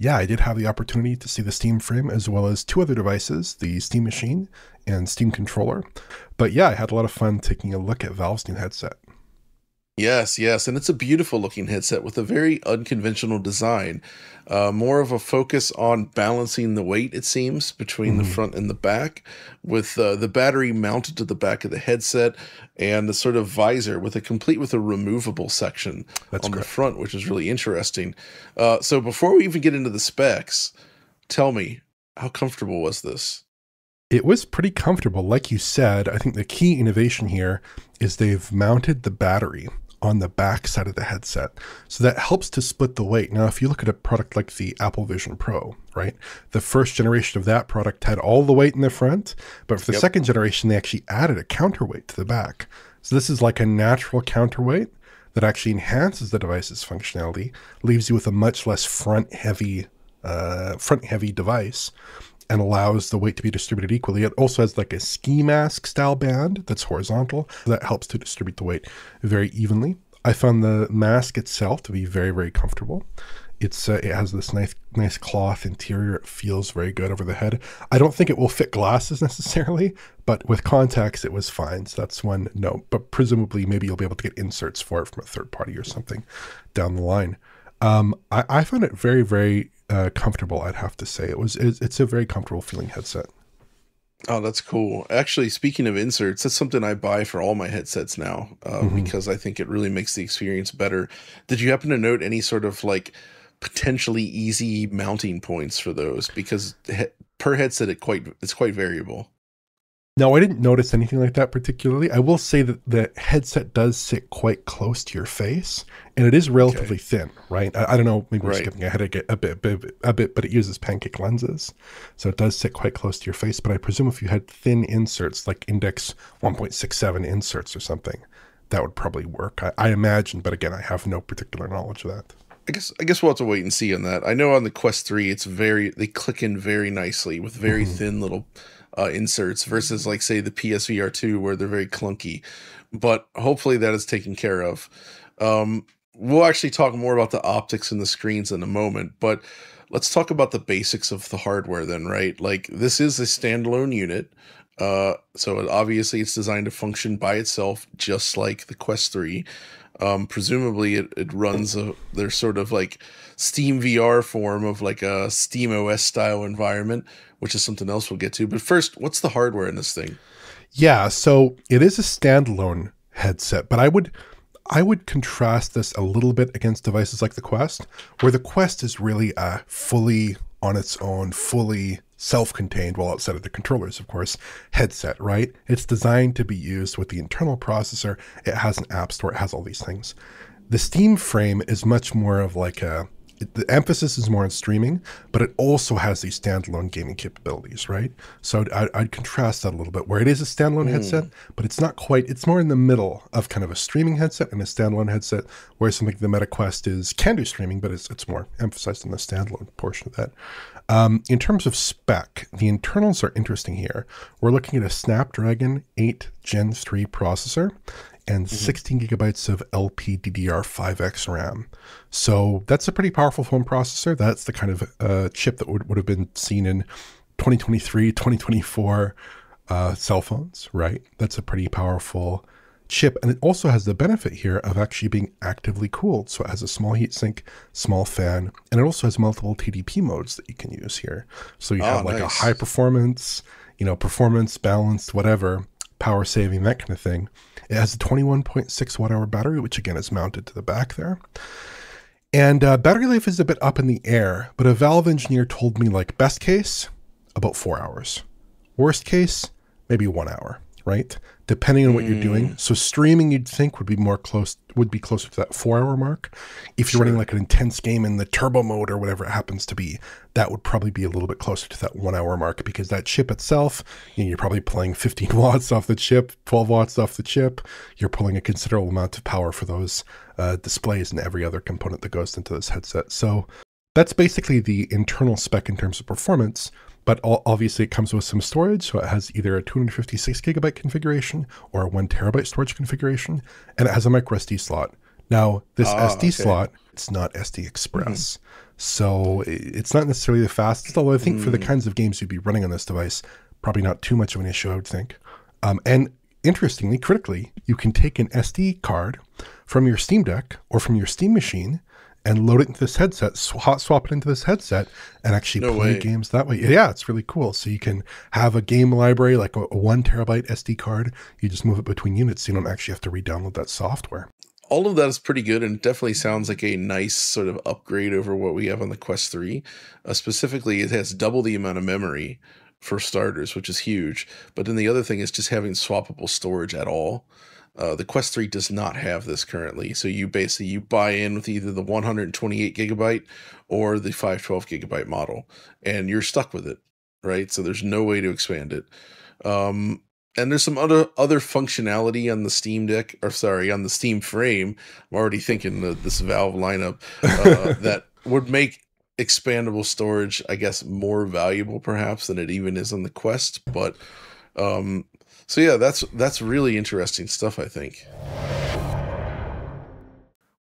yeah, I did have the opportunity to see the Steam frame as well as two other devices, the Steam Machine and Steam Controller. But yeah, I had a lot of fun taking a look at Valve's new headset. Yes, yes, and it's a beautiful looking headset with a very unconventional design. Uh, more of a focus on balancing the weight, it seems, between mm-hmm. the front and the back, with uh, the battery mounted to the back of the headset and the sort of visor with a complete with a removable section That's on correct. the front, which is really interesting. Uh, so before we even get into the specs, tell me how comfortable was this? It was pretty comfortable. Like you said, I think the key innovation here is they've mounted the battery on the back side of the headset. So that helps to split the weight. Now, if you look at a product like the Apple Vision Pro, right? The first generation of that product had all the weight in the front, but for the yep. second generation, they actually added a counterweight to the back. So this is like a natural counterweight that actually enhances the device's functionality, leaves you with a much less front heavy, uh, front heavy device and allows the weight to be distributed equally. It also has like a ski mask style band that's horizontal that helps to distribute the weight very evenly. I found the mask itself to be very, very comfortable. It's uh, it has this nice nice cloth interior. It feels very good over the head. I don't think it will fit glasses necessarily, but with contacts it was fine. So that's one note. But presumably maybe you'll be able to get inserts for it from a third party or something down the line. Um, I, I found it very very uh, comfortable. I'd have to say it was. It's, it's a very comfortable feeling headset. Oh, that's cool. Actually, speaking of inserts, that's something I buy for all my headsets now uh, mm-hmm. because I think it really makes the experience better. Did you happen to note any sort of like potentially easy mounting points for those? Because he- per headset, it quite it's quite variable. No, I didn't notice anything like that particularly. I will say that the headset does sit quite close to your face, and it is relatively okay. thin, right? I, I, don't know, maybe we're right. skipping ahead a bit, a bit, a bit, but it uses pancake lenses, so it does sit quite close to your face. But I presume if you had thin inserts, like Index 1.67 inserts or something, that would probably work. I, I imagine, but again, I have no particular knowledge of that. I guess I guess we'll have to wait and see on that. I know on the Quest 3 it's very they click in very nicely with very mm-hmm. thin little uh, inserts versus like say the PSVR 2 where they're very clunky. But hopefully that is taken care of. Um, we'll actually talk more about the optics and the screens in a moment, but let's talk about the basics of the hardware then, right? Like this is a standalone unit. Uh, so obviously it's designed to function by itself, just like the Quest 3. Um, presumably it, it runs a, their sort of like Steam VR form of like a Steam OS style environment which is something else we'll get to. But first, what's the hardware in this thing? Yeah, so it is a standalone headset, but I would I would contrast this a little bit against devices like the Quest, where the Quest is really a fully on its own, fully self-contained, well outside of the controllers, of course, headset, right? It's designed to be used with the internal processor. It has an app store, it has all these things. The Steam frame is much more of like a the emphasis is more on streaming, but it also has these standalone gaming capabilities, right? So I'd, I'd contrast that a little bit, where it is a standalone mm. headset, but it's not quite. It's more in the middle of kind of a streaming headset and a standalone headset, where something like the Meta Quest is can do streaming, but it's it's more emphasized on the standalone portion of that. Um, in terms of spec, the internals are interesting here. We're looking at a Snapdragon 8 Gen 3 processor and mm-hmm. 16 gigabytes of LPDDR5X RAM. So that's a pretty powerful phone processor. That's the kind of uh, chip that would, would have been seen in 2023, 2024 uh, cell phones, right? That's a pretty powerful chip. And it also has the benefit here of actually being actively cooled. So it has a small heatsink, small fan, and it also has multiple TDP modes that you can use here. So you oh, have like nice. a high performance, you know, performance, balanced, whatever, power saving, that kind of thing. It has a 21.6 watt hour battery, which again is mounted to the back there. And uh, battery life is a bit up in the air, but a Valve engineer told me like best case, about four hours. Worst case, maybe one hour, right? Depending on what mm. you're doing. Mm. So streaming, you'd think would be more close, would be closer to that four hour mark. If you're sure. running like an intense game in the turbo mode or whatever it happens to be, that would probably be a little bit closer to that one hour mark because that chip itself, you know, you're probably pulling 15 watts off the chip, 12 watts off the chip. You're pulling a considerable amount of power for those uh, displays and every other component that goes into this headset. So that's basically the internal spec in terms of performance but obviously it comes with some storage. So it has either a 256 gigabyte configuration or a one terabyte storage configuration, and it has a micro SD slot Now, this Ah, SD okay. slot, it's not SD Express. So it's not necessarily the fastest, although I think for the kinds of games you'd be running on this device, probably not too much of an issue, I would think. Um, and interestingly, critically, you can take an SD card from your Steam Deck or from your Steam machine and load it into this headset, sw- hot swap it into this headset, and actually No play way. games that way. Yeah, it's really cool. So you can have a game library, like a, a one terabyte SD card. You just move it between units. So you don't actually have to re-download that software. all of that is pretty good and definitely sounds like a nice sort of upgrade over what we have on the Quest 3. Uh, specifically, it has double the amount of memory for starters, which is huge. But then the other thing is just having swappable storage at all. Uh, the Quest 3 does not have this currently. So you basically you buy in with either the 128 gigabyte or the 512 gigabyte model and you're stuck with it, right? So there's no way to expand it. Um, and there's some other other functionality on the Steam Deck, or sorry, on the Steam Frame. I'm already thinking the, this Valve lineup uh, that would make expandable storage, I guess, more valuable perhaps than it even is on the Quest. But um, so yeah, that's that's really interesting stuff. I think.